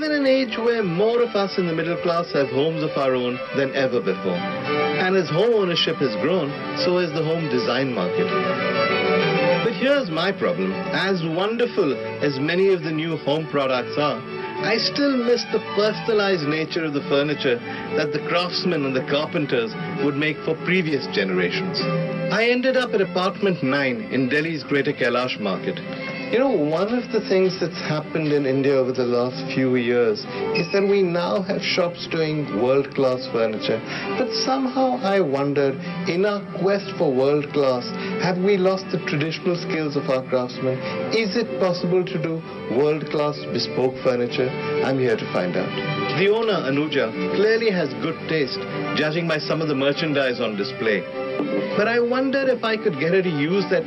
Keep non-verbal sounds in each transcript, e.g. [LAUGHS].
live in an age where more of us in the middle class have homes of our own than ever before. And as home ownership has grown, so has the home design market. But here's my problem. As wonderful as many of the new home products are, I still miss the personalized nature of the furniture that the craftsmen and the carpenters would make for previous generations. I ended up at apartment 9 in Delhi's Greater Kailash market. You know, one of the things that's happened in India over the last few years is that we now have shops doing world-class furniture. But somehow I wondered, in our quest for world-class, have we lost the traditional skills of our craftsmen? Is it possible to do world-class bespoke furniture? I'm here to find out. The owner, Anuja, clearly has good taste, judging by some of the merchandise on display. But I wonder if I could get her to use that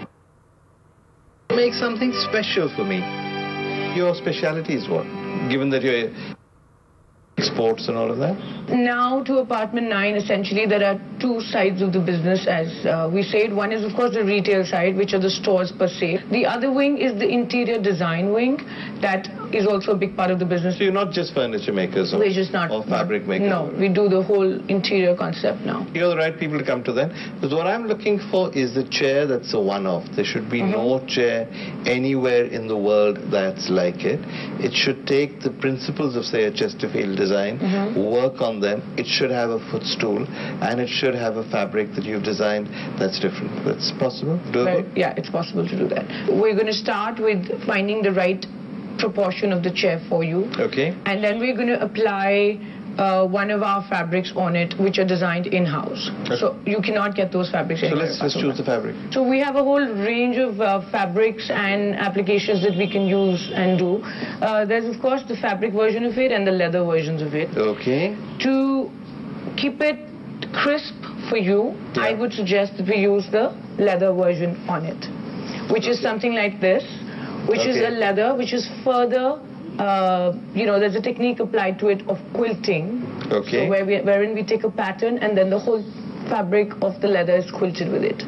make something special for me. Your specialty is what? Given that you're exports and all of that? Now to apartment 9, essentially there are two sides of the business as uh, we said. One is of course the retail side, which are the stores per se. The other wing is the interior design wing. That is also a big part of the business. So you're not just furniture makers or, We're just not. or fabric makers? No, we do the whole interior concept now. You're the right people to come to then. Because what I'm looking for is the chair that's a one-off. There should be mm-hmm. no chair anywhere in the world that's like it. It should take the principles of, say, a Chesterfield design, mm-hmm. work on them. It should have a footstool, and it should have a fabric that you've designed that's different. That's possible? Doable? Right. Yeah, it's possible to do that. We're going to start with finding the right proportion of the chair for you. Okay. And then we're going to apply uh, one of our fabrics on it, which are designed in-house. So you cannot get those fabrics So let's, let's choose the fabric. So we have a whole range of uh, fabrics and applications that we can use and do. Uh, there's of course the fabric version of it and the leather versions of it. Okay. To keep it crisp for you, I would suggest that we use the leather version on it, which is something like this, which is a leather which is further, uh, you know, there's a technique applied to it of quilting. Okay. So where we, wherein we take a pattern and then the whole fabric of the leather is quilted with it.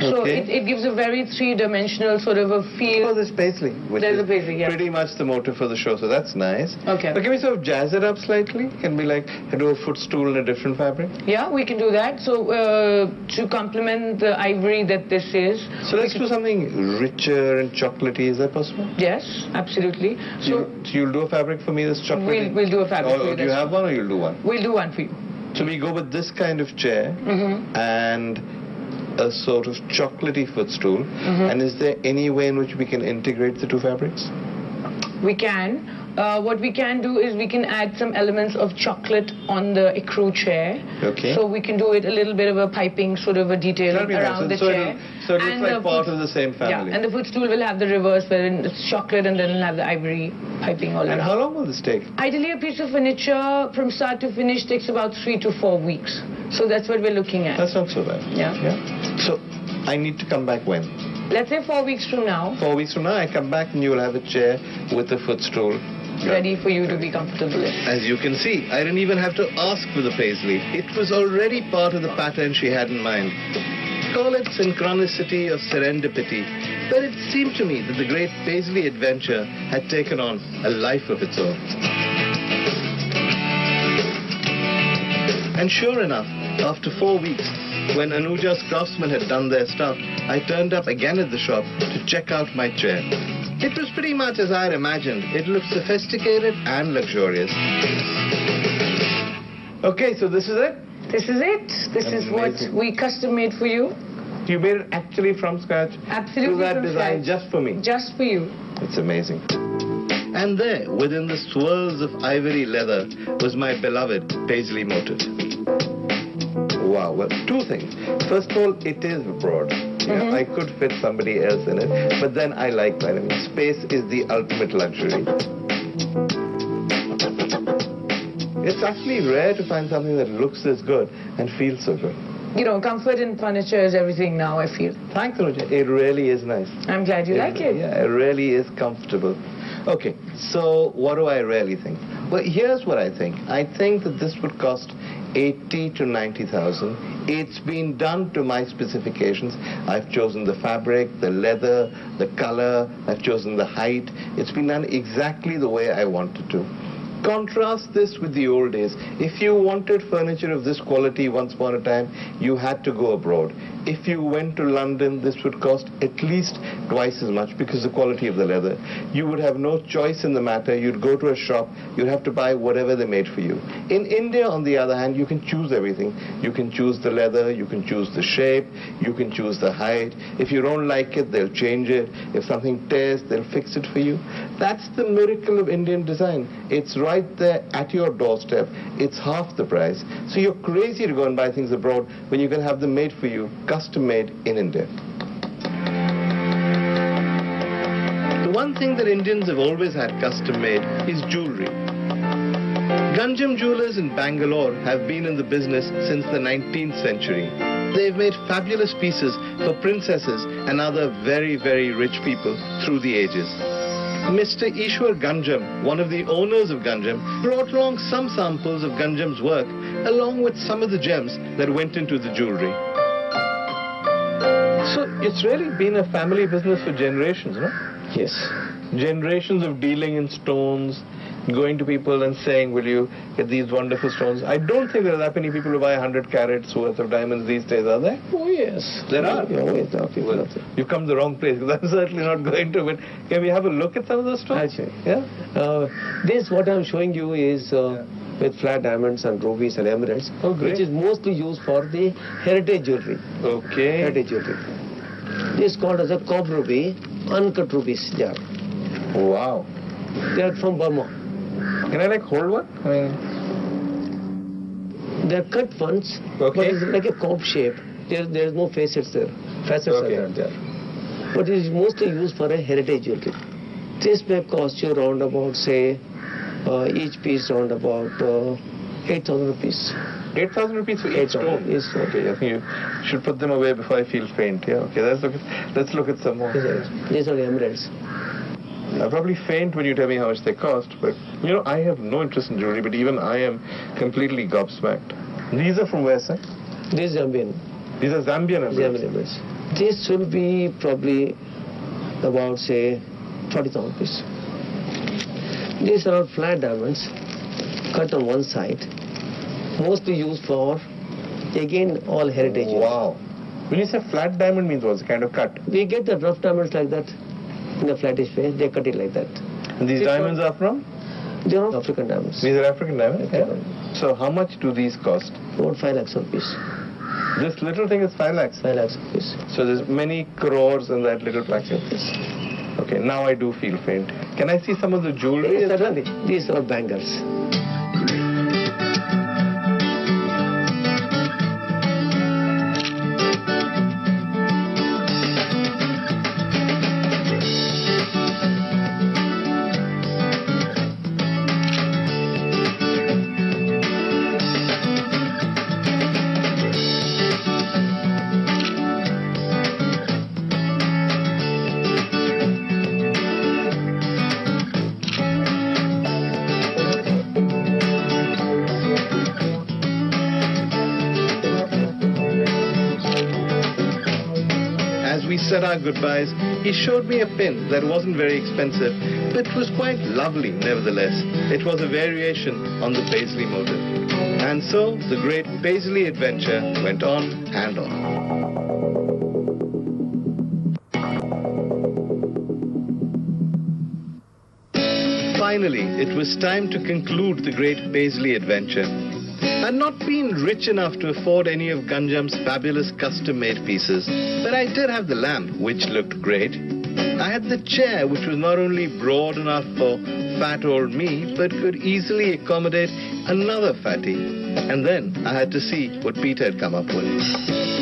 So Okay. it, it gives a very three-dimensional sort of a Oh, feel. there's paisley. Which There's is a paisley, yeah. Pretty much the motive for the show, so that's nice. Okay. But can we sort of jazz it up slightly? Can we like do a footstool in a different fabric? Yeah, we can do that. So uh, to complement the ivory that this is. So let's do something richer and chocolatey. Is that possible? Yes, absolutely. So you, so you'll do a fabric for me that's chocolatey? We'll- we'll do a fabric Or, for you, do you have one or you'll do one? we'll do one for you. So we go with this kind of chair Mm-hmm. and a sort of chocolatey footstool. Mm-hmm. And is there any way in which we can integrate the two fabrics? We can. Uh, what we can do is we can add some elements of chocolate on the ecru chair. Okay. So we can do it a little bit of a piping sort of a detail That'd be nice. around the So chair. it'll- so it looks And like part of the same family. Yeah, and the footstool will have the reverse wherein it's chocolate and then it'll have the ivory piping all And around. how long will this take? Ideally, a piece of furniture from start to finish takes about three to four weeks. So that's what we're looking at. That's not so bad. Yeah. Yeah. So I need to come back when? Let's say four weeks from now, Four weeks from now, I come back and you will have a chair with a footstool. Ready for you to be comfortable in. As you can see, I didn't even have to ask for the paisley. It was already part of the pattern she had in mind. Call it synchronicity or serendipity, but it seemed to me that the great paisley adventure had taken on a life of its own. And sure enough, after four weeks, when Anuja's craftsmen had done their stuff, I turned up again at the shop to check out my chair. It was pretty much as I had imagined. It looked sophisticated and luxurious. Okay, so this is it? This is it. This is what we custom made for you. You made it actually from scratch? Absolutely To that design scratch. just for me? Just for you. It's amazing. And there, within the swirls of ivory leather, was my beloved paisley motif. Wow, well, two things. First of all, it is broad. You know, mm-hmm. I could fit somebody else in it, but then I like that. I mean, space is the ultimate luxury. It's actually rare to find something that looks this good and feels so good. You know, comfort in furniture is everything now, I feel. Thanks, Anuja. It really is nice. I'm glad you like it. Yeah, it really is comfortable. Okay, so what do I really think? Well, here's what I think. I think that this would cost 80 to 90,000. It's been done to my specifications. I've chosen the fabric, the leather, the color, I've chosen the height. It's been done exactly the way I wanted to. Contrast this with the old days. If you wanted furniture of this quality once upon a time, you had to go abroad. If you went to London, this would cost at least twice as much because the quality of the leather. You would have no choice in the matter. You'd go to a shop, you'd have to buy whatever they made for you. In India, on the other hand, you can choose everything. You can choose the leather, you can choose the shape, you can choose the height. If you don't like it, they'll change it. If something tears, they'll fix it for you. That's the miracle of Indian design. It's right there at your doorstep. It's half the price. So you're crazy to go and buy things abroad when you can have them made for you, custom made in India. The one thing that Indians have always had custom made is jewelry. Ganjam jewelers in Bangalore have been in the business since the 19th century. They've made fabulous pieces for princesses and other very, very rich people through the ages. Mr. Ishwar Ganjam, one of the owners of Ganjam, brought along some samples of Ganjam's work along with some of the gems that went into the jewelry. So it's really been a family business for generations, no? Yes. Generations of dealing in stones, going to people and saying, will you get these wonderful stones? I don't think there are that many people who buy 100 carats worth of diamonds these days, are there? Oh, yes. There are? Yeah, yes, there are people Well, you've come to the wrong place because I'm [LAUGHS] certainly not going to. But can we have a look at some of those stones? Actually. Yeah? Uh, this, what I'm showing you, is uh, with flat diamonds and rubies and emeralds, Oh, great. which is mostly used for the heritage jewelry. Okay. Heritage jewelry. This is called as a cob ruby, uncut rubies. They are. Wow. They are from Burma. Can I like hold one? I mean, They are cut ones, Okay. but it's like a cob shape. There, there is no facets there. Facets Okay. are not there. But it is mostly used for a heritage jewelry. This may cost you around about, say, uh, each piece around about uh, 8,000 rupees. 8,000 rupees for each 8,000, stone. stone. Okay, I think you should put them away before I feel faint. Yeah, okay, let's look at, let's look at some more. These are, these are the emeralds. I'll probably faint when you tell me how much they cost, but you know, I have no interest in jewelry, but even I am completely gobsmacked. These are from where, sir? These are Zambian, These are Zambian emeralds. Zambian emeralds. This will be probably about, say, 40,000 rupees. These are flat diamonds, cut on one side, mostly used for, again, all heritage. Wow. When you say flat diamond means what's kind of cut? We get the rough diamonds like that, in the flattish way, they cut it like that. And these diamonds are from? They are African diamonds. These are African diamonds? Yeah. So how much do these cost? About 5 lakhs piece This little thing is 5 lakhs. 5 lakhs rupees. So there's many crores in that little packet. Yes. Okay, now I do feel faint. Can I see some of the jewelry? Yes, certainly. These are bangles. Said our goodbyes, he showed me a pin that wasn't very expensive, but was quite lovely nevertheless. It was a variation on the Paisley motive. And so the great Paisley adventure went on and on. Finally, it was time to conclude the great Paisley adventure. I'd not been rich enough to afford any of Ganjam's fabulous custom-made pieces, but I did have the lamp, which looked great. I had the chair, which was not only broad enough for fat old me, but could easily accommodate another fatty. And then I had to see what Peter had come up with.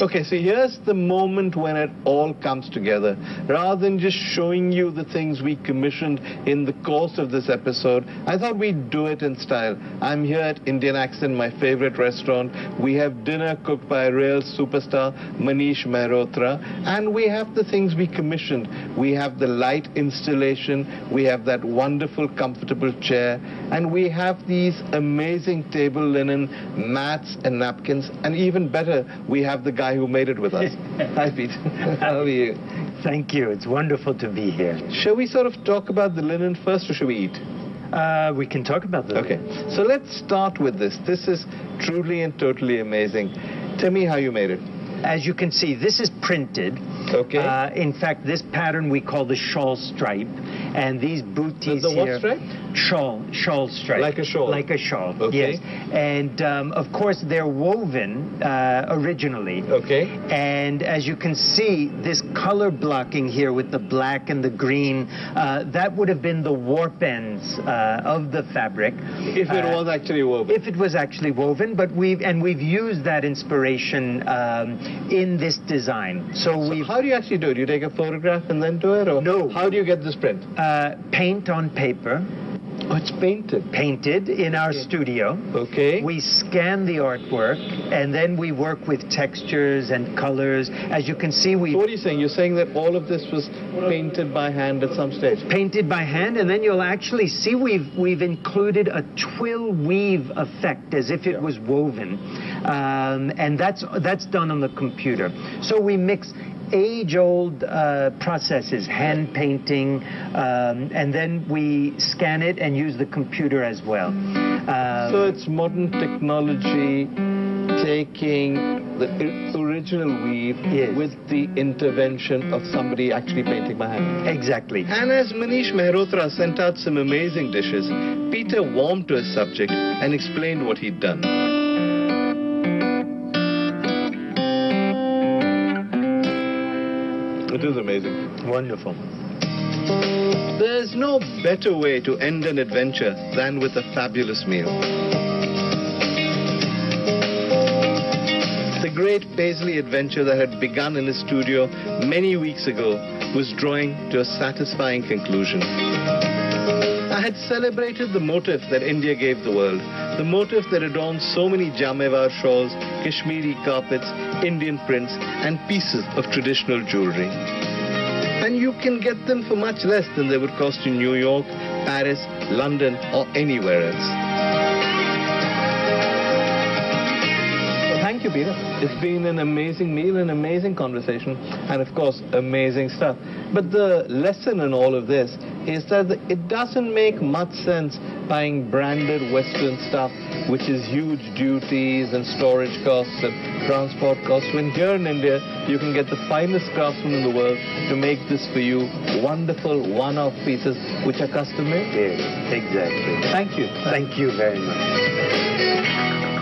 Okay, so here's the moment when it all comes together. Rather than just showing you the things we commissioned in the course of this episode, I thought we'd do it in style. I'm here at Indian Accent, my favorite restaurant. We have dinner cooked by a real superstar, Manish Mehrotra, and we have the things we commissioned. We have the light installation, we have that wonderful, comfortable chair, and we have these amazing table linen, mats, and napkins, and even better, we have the guy who made it with us. [LAUGHS] Hi, Pete. [LAUGHS] How are you? Thank you. It's wonderful to be here. Shall we sort of talk about the linen first, or should we eat? Uh, we can talk about that. Okay, so let's start with this. This is truly and totally amazing. Tell me how you made it. As you can see, this is printed. Okay. Uh, in fact, this pattern we call the shawl stripe, and these booties The- the here. stripe? Shawl, shawl stripe. Like a shawl? Like a shawl. Okay. Yes. And um, of course, they're woven uh, originally. Okay. And as you can see, this color blocking here with the black and the green, uh, that would have been the warp ends uh, of the fabric. If it Uh, was actually woven. if it was actually woven, but we've and we've used that inspiration um, in this design. So, So we've how do you actually do it? Do you take a photograph and then do it, or No. How do you get this print? Uh, paint on paper, Oh, it's painted. painted in our studio. Okay. We scan the artwork, and then we work with textures and colors. As you can see, we So what are you saying? You're saying that all of this was painted by hand at some stage? painted by hand, and then you'll actually see we've we've included a twill weave effect as if it was woven, um, and that's that's done on the computer. So we mix age-old uh, processes, hand painting, um, and then we scan it and use the computer as well. Uh, So it's modern technology taking the original weave Yes. with the intervention of somebody actually painting by hand. exactly. And as Manish Mehrotra sent out some amazing dishes, Peter warmed to his subject and explained what he'd done. It is amazing. Wonderful. There's no better way to end an adventure than with a fabulous meal. The great Paisley adventure that had begun in his studio many weeks ago was drawing to a satisfying conclusion. I had celebrated the motif that India gave the world, the motif that adorns so many Jamewar shawls, Kashmiri carpets, Indian prints, and pieces of traditional jewelry. And you can get them for much less than they would cost in New York, Paris, London, or anywhere else. Thank you, Peter. It's been an amazing meal, an amazing conversation, and of course, amazing stuff. But the lesson in all of this is that it doesn't make much sense buying branded Western stuff, which is huge duties and storage costs and transport costs, when here in India, you can get the finest craftsmen in the world to make this for you wonderful one-off pieces, which are custom made. Yes, exactly. Thank you. Thank you very much.